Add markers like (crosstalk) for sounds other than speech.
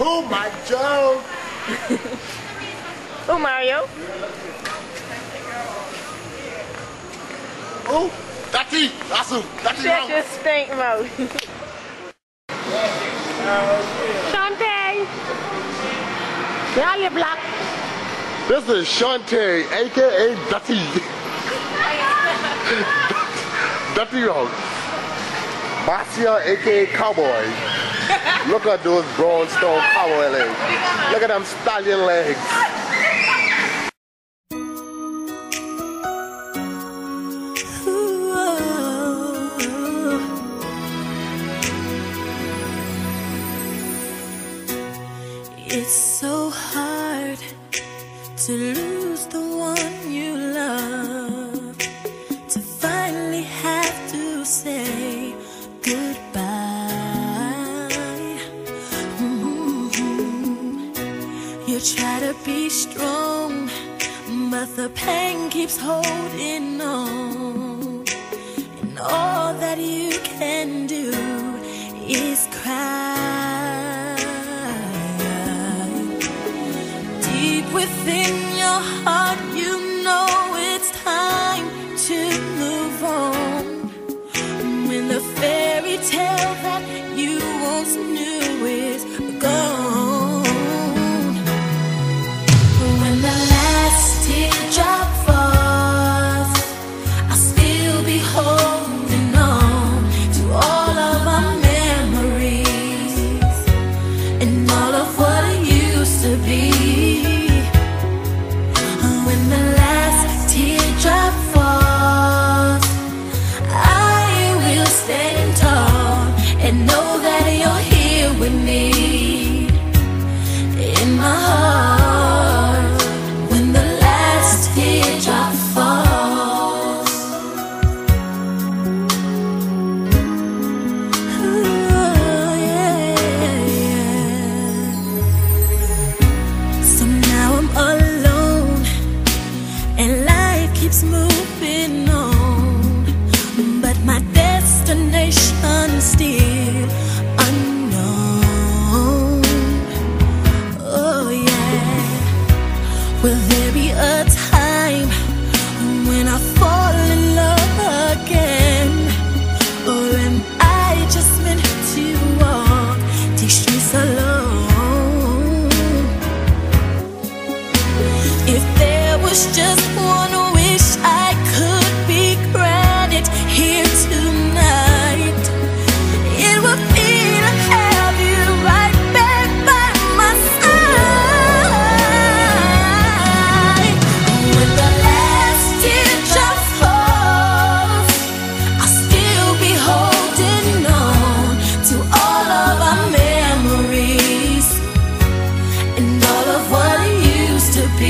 Oh my Joe! (laughs) Oh, Mario. Oh, that's it. That's it. That's. Shut wrong. your stink mouth. Shantae. Now you're black. This is Shantae, aka Dutty. Dutty (laughs) Rock. Marcia, aka Cowboy. Look at those brown stone cowboy legs. Look at them stallion legs. It's so hard to lose the one you love, to finally have to say You try to be strong, but the pain keeps holding on. And all that you can do is cry. Deep within your heart, you know it's time to move on. been on